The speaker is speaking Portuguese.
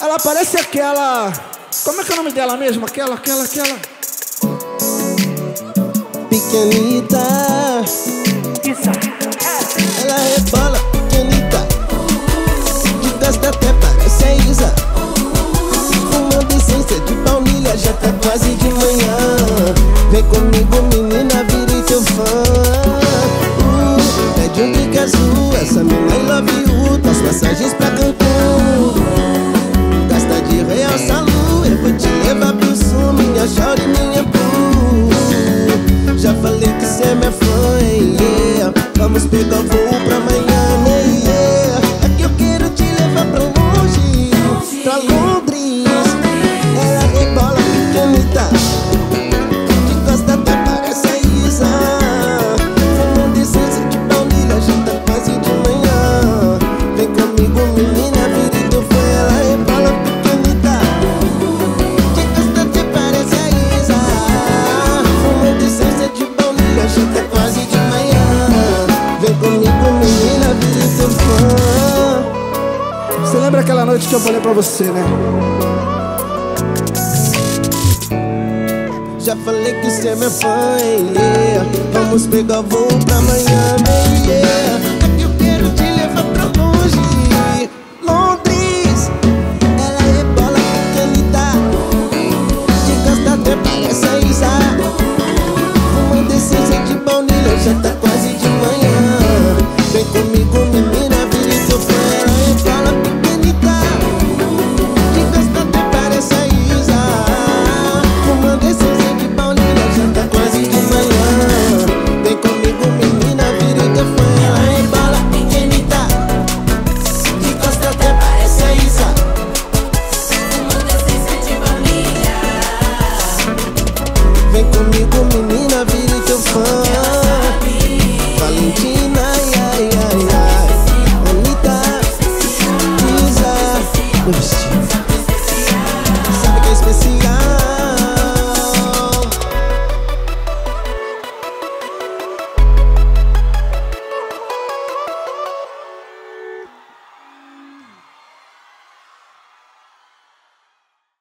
Ela parece aquela. Como é que é o nome dela mesmo? Aquela, aquela, aquela. Pequenita. Ela rebola, pequenita. De gosta até parece a Isa. Fumando essência de baunilha, já tá quase de manhã. Vem comigo, menina, virei teu fã. Uh, pede um drink azul, essa mina I love you. Das passagens pra Você aquela noite que eu falei pra você, né? Já falei que cê é minha fã, yeah. Vamos pegar voo pra Miami, yeah. Vem comigo, menina, vire teu fã. Valentina, ai, ai, ai. Anitta, Isa.